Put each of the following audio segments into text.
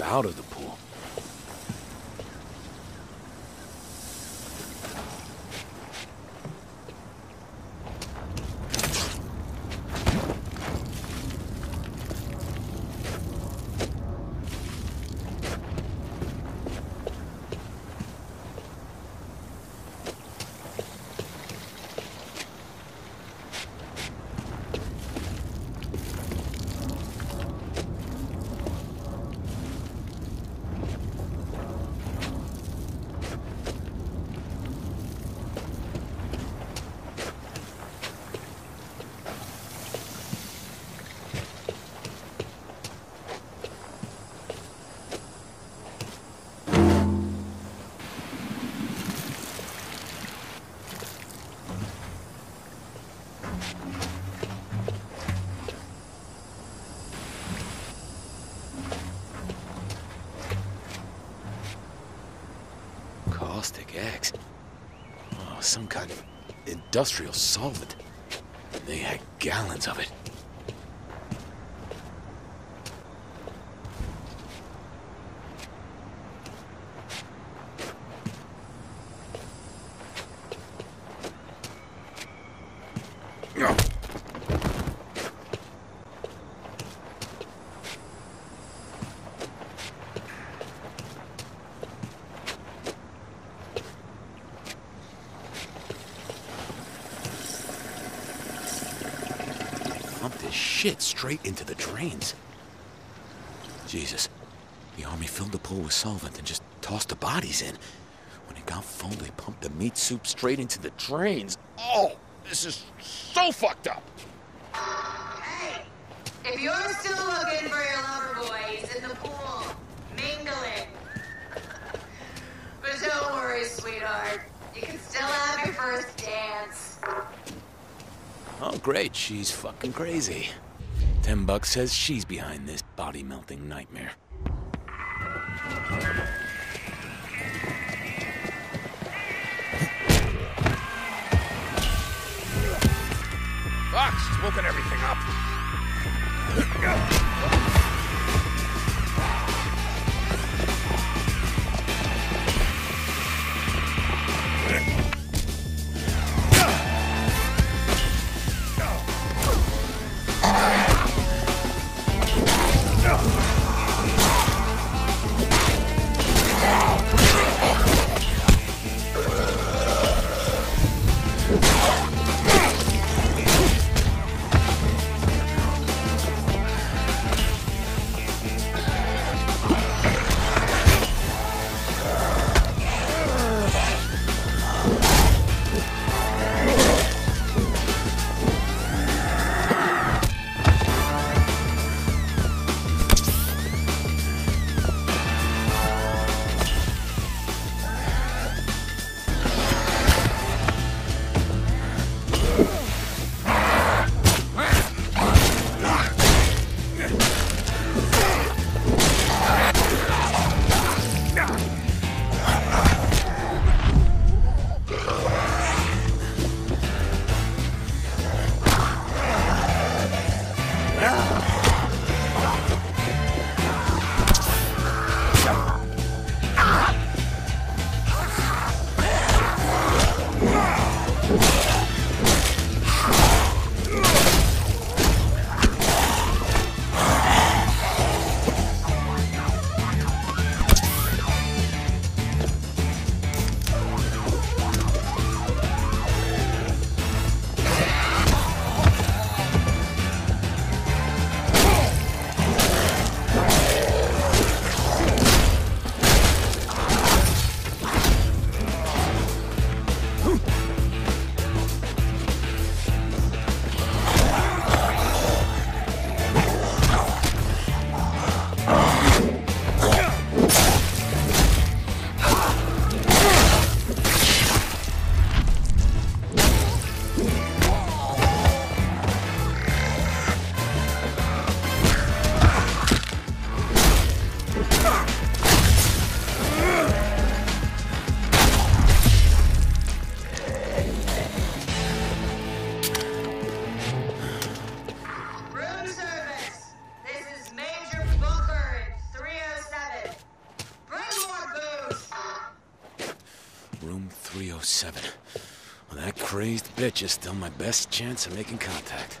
out of the X. Oh, some kind of industrial solvent. They had gallons of it. Pump this shit straight into the drains. Jesus. The army filled the pool with solvent and just tossed the bodies in. When it got full, they pumped the meat soup straight into the drains. Oh, this is so fucked up. Hey, if you're still looking for your lover boy, he's in the pool, mingling. but don't worry, sweetheart. You can still have your first dance. Oh, great. She's fucking crazy. Ten bucks says she's behind this body melting nightmare. Woken everything up. Bitch is still my best chance of making contact.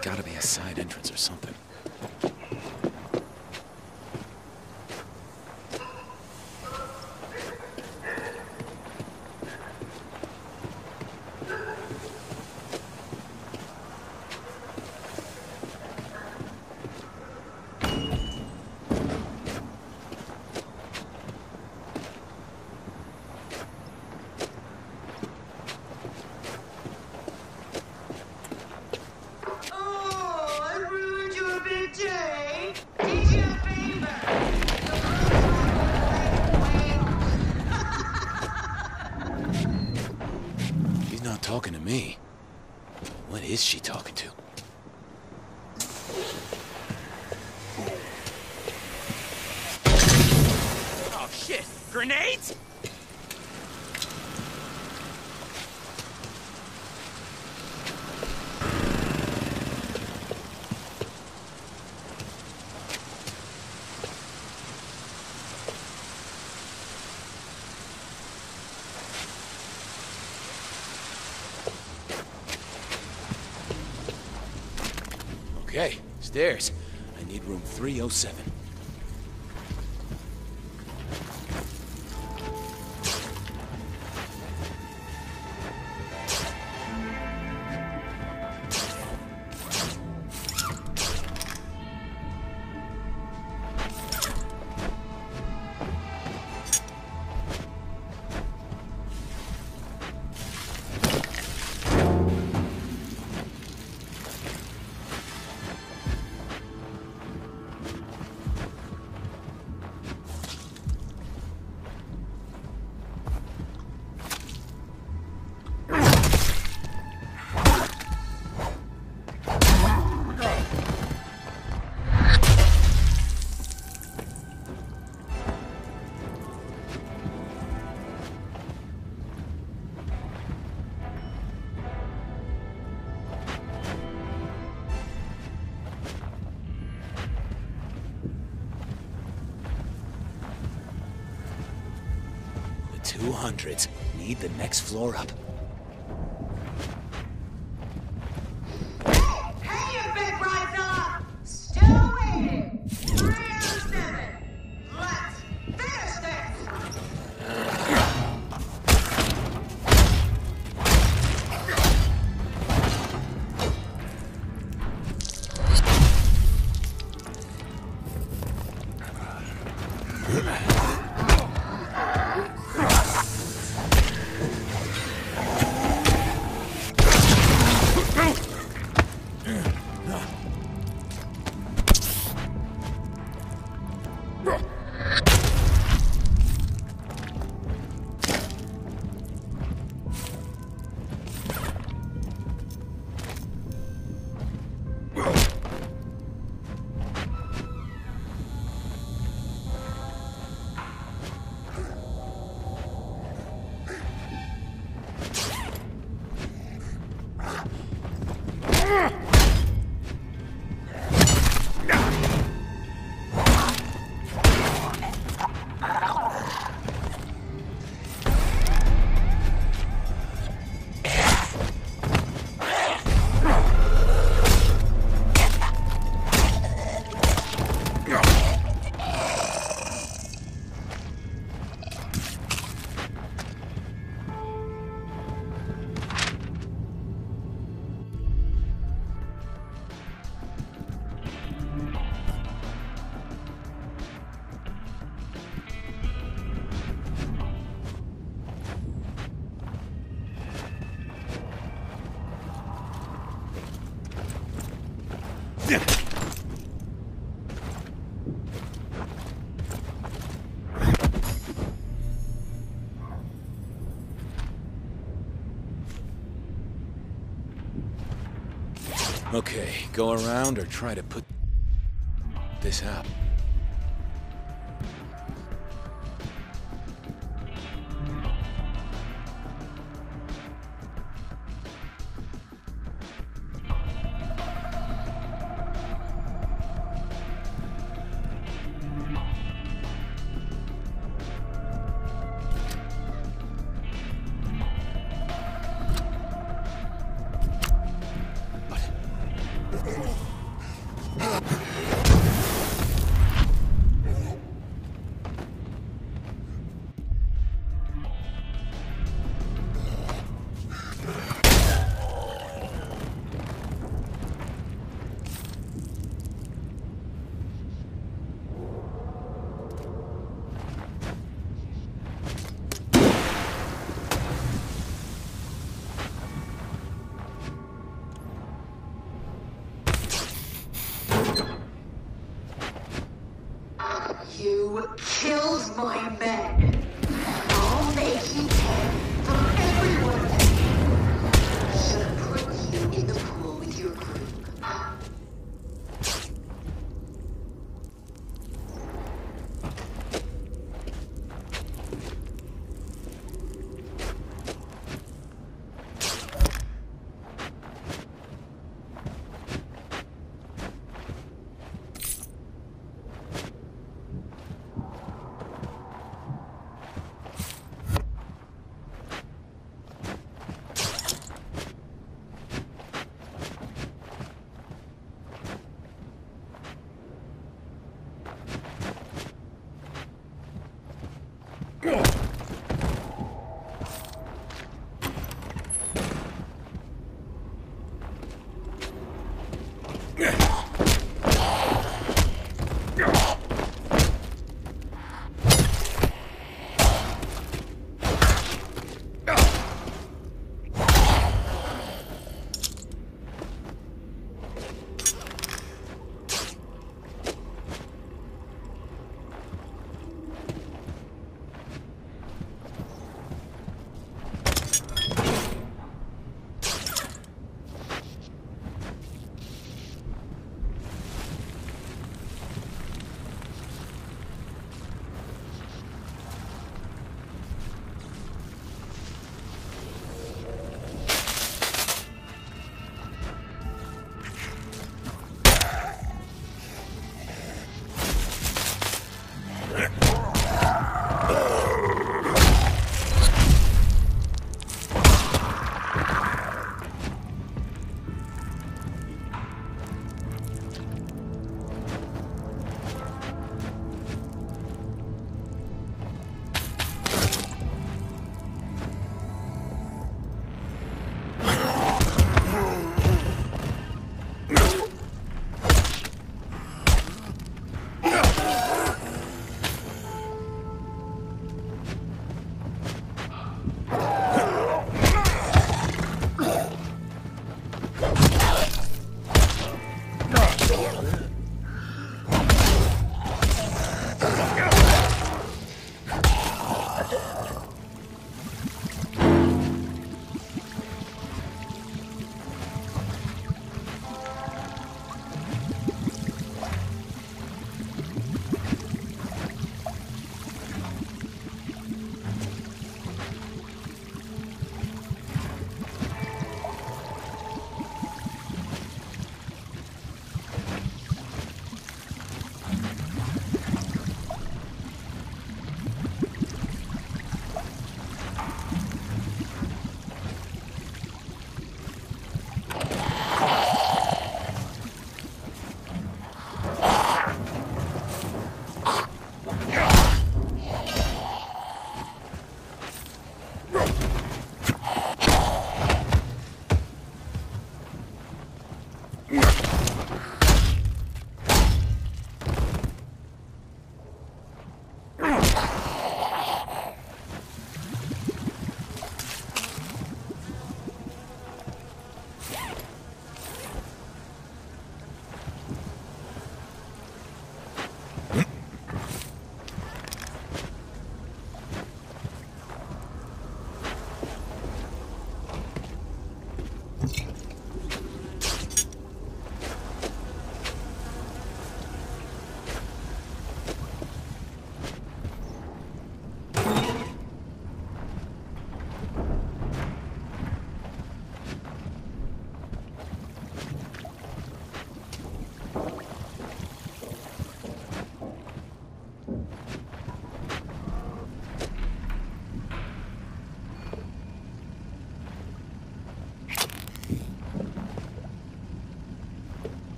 Gotta be a side entrance or something. Oh, I ruined your big day. Did you a favor? She's not talking to me. What is she talking to? Oh, shit. Grenades? Stairs. I need room 307. 200s need the next floor up. Okay, go around or try to put this out.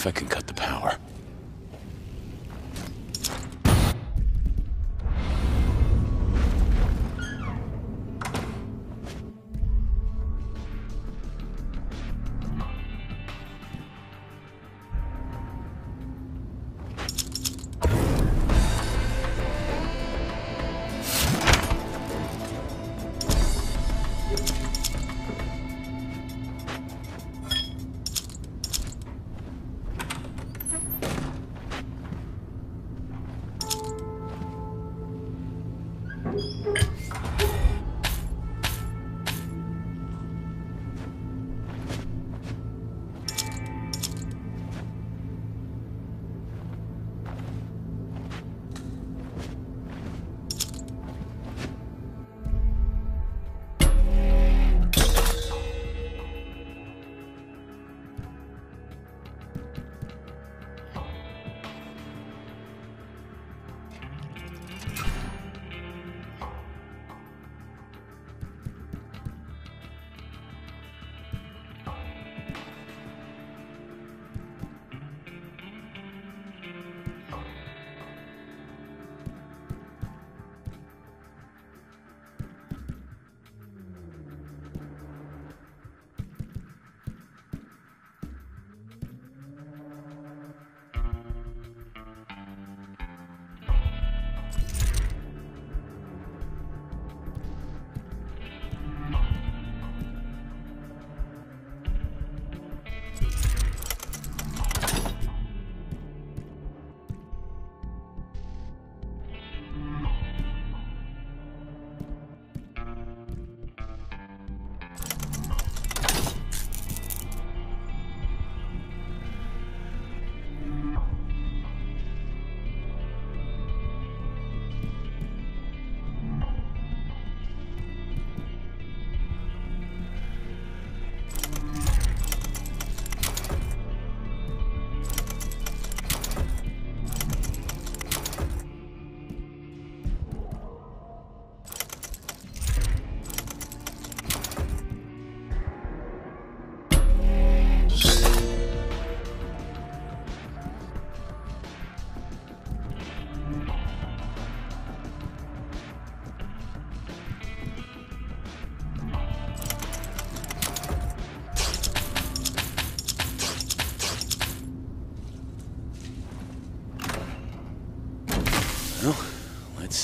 If I can cut the power.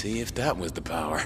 See if that was the power.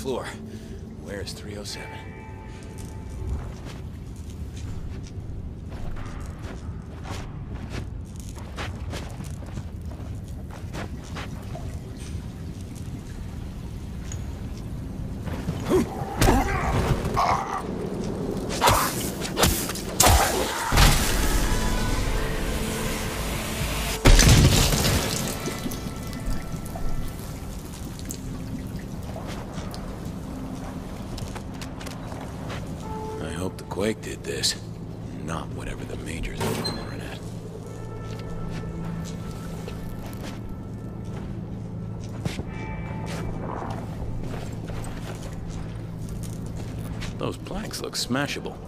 Floor. Where's 307? Those planks look smashable.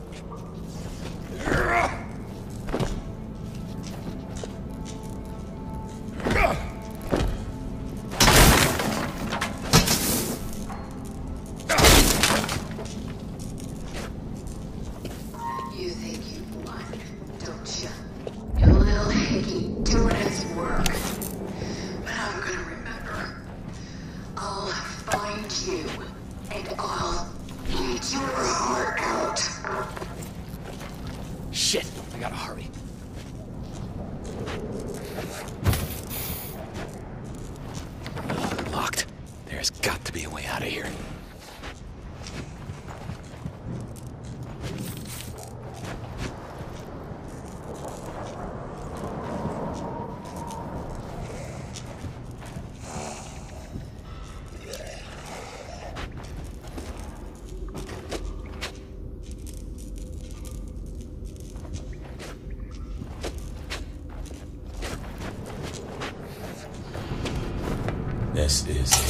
This is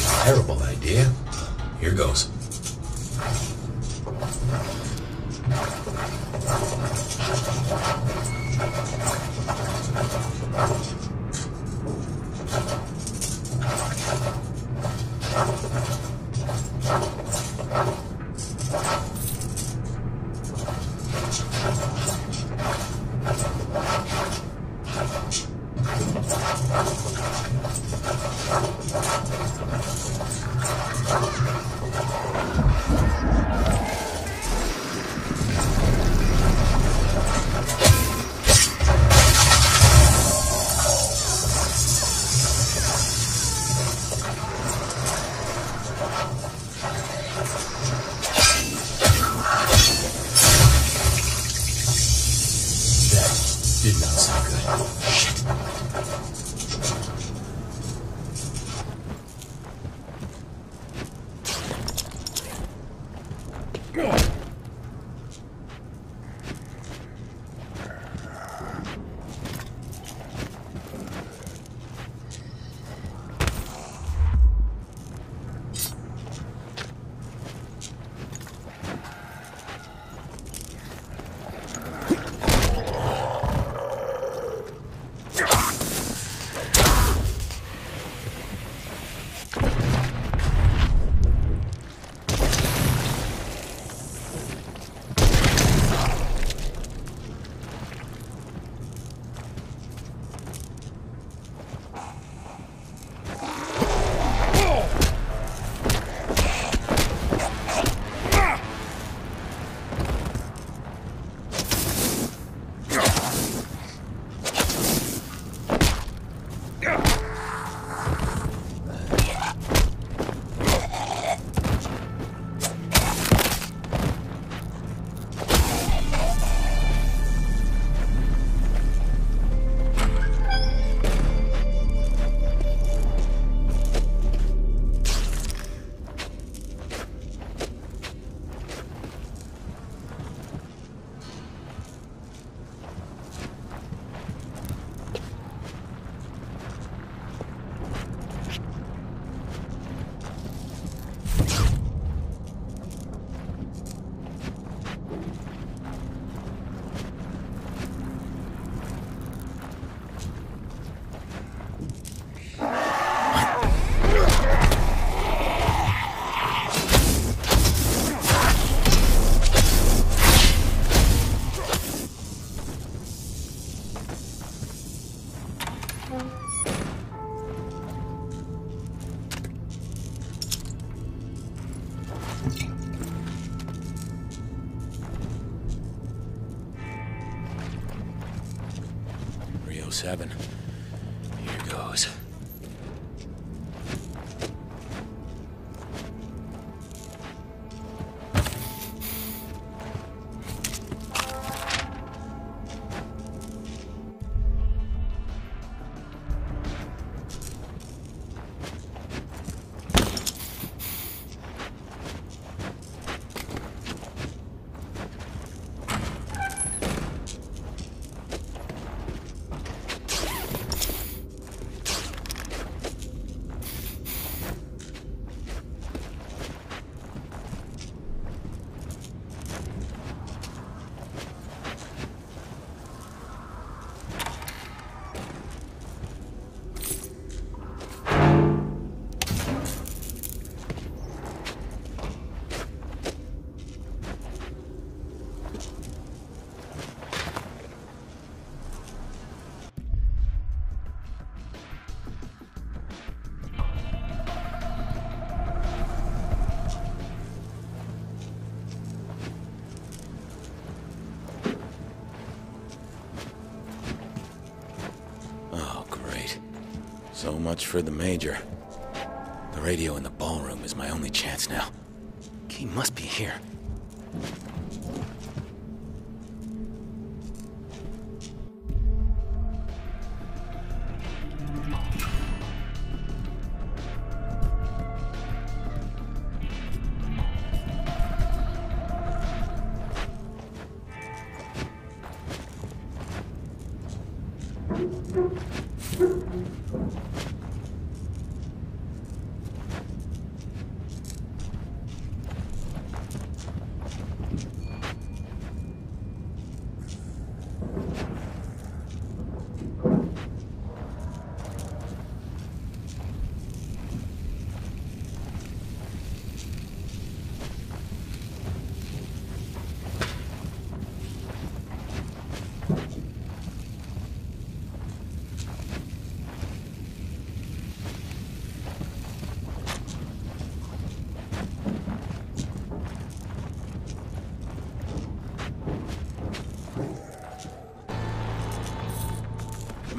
Rio much for the Major. The radio in the ballroom is my only chance now. Key must be here.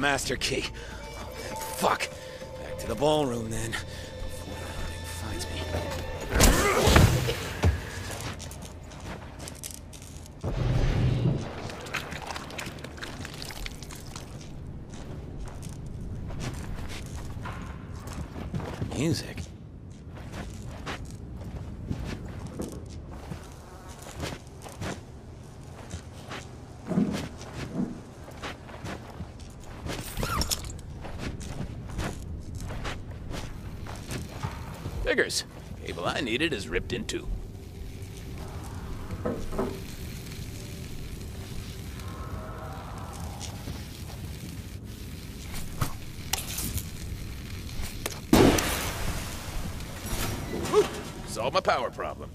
Master key. Fuck. Back to the ballroom then. Needed is ripped in two. Whew, Solved my power problem.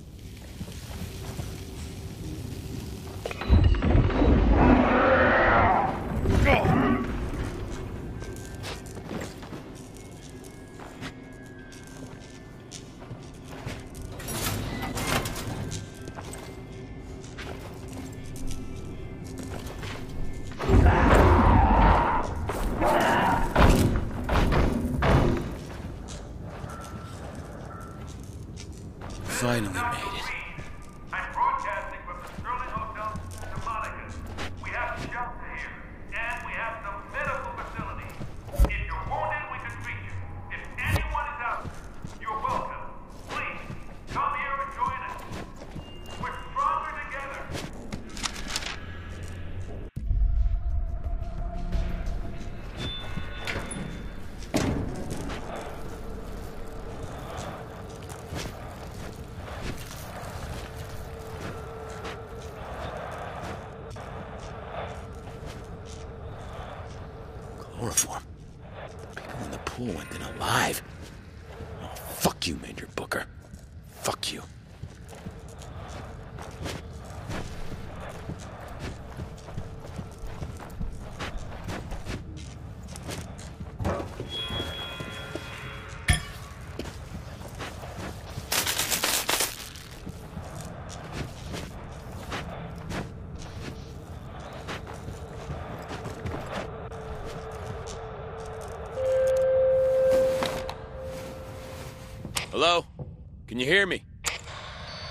Can you hear me?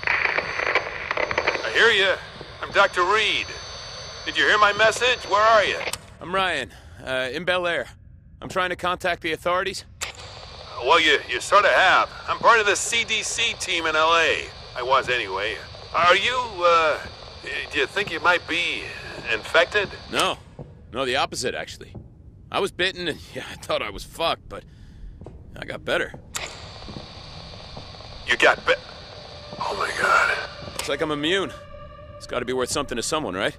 I hear you. I'm Dr. Reed. Did you hear my message? Where are you? I'm Ryan, uh, in Bel Air. I'm trying to contact the authorities. Well, you, you sort of have. I'm part of the CDC team in LA. I was anyway. Are you, uh, do you think you might be infected? No. No, the opposite, actually. I was bitten and, yeah, I thought I was fucked, but I got better. You got bit. Oh my god. Looks like I'm immune. It's gotta be worth something to someone, right?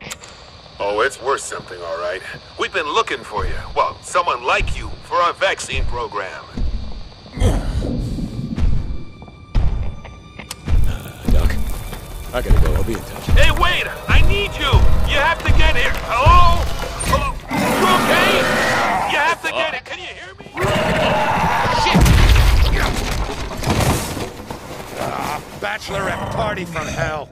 Oh, it's worth something, all right. We've been looking for you. Well, someone like you for our vaccine program. Doc, I gotta go. I'll be in touch. Hey, wait! I need you! You have to get here! Hello? Hello? You okay? You have to get it. Can you hear me? Bachelorette party from hell.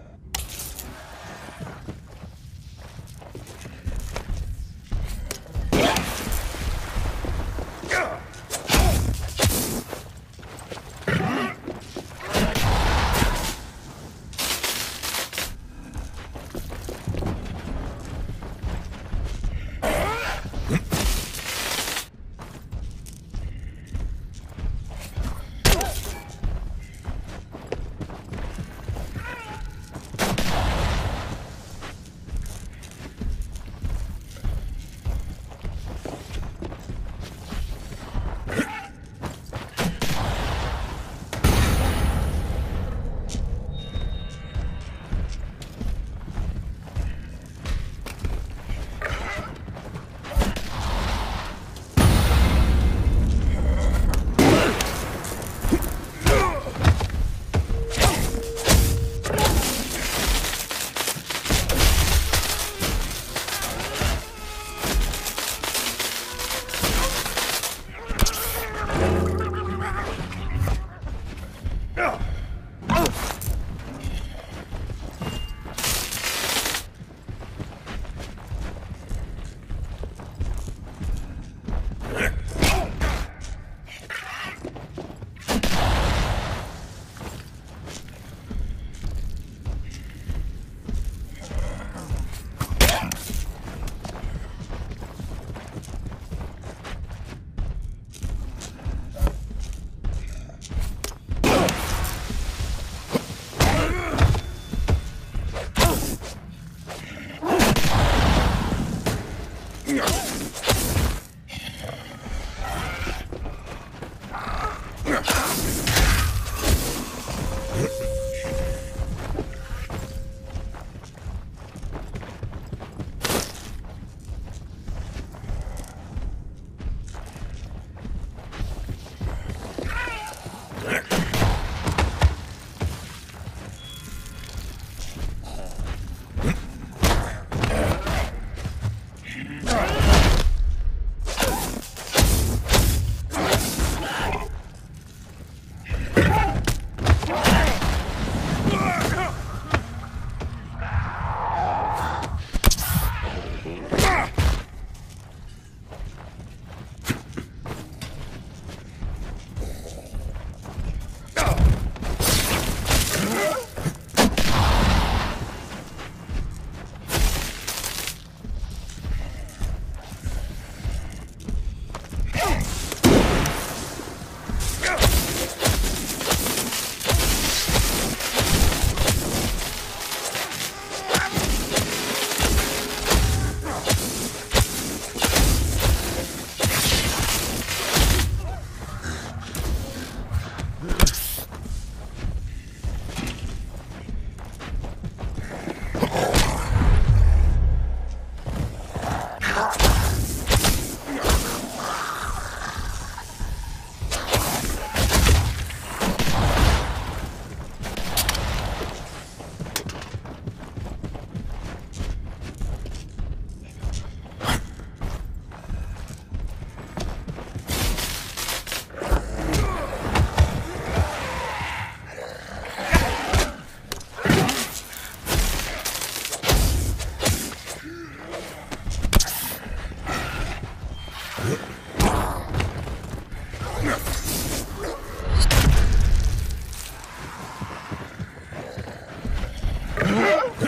Huh?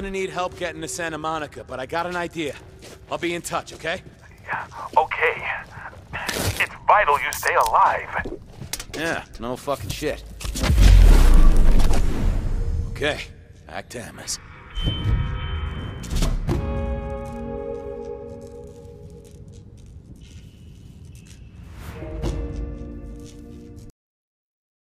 Gonna need help getting to Santa Monica, but I got an idea. I'll be in touch, okay? Yeah, okay. It's vital you stay alive. Yeah, no fucking shit. Okay, Amos.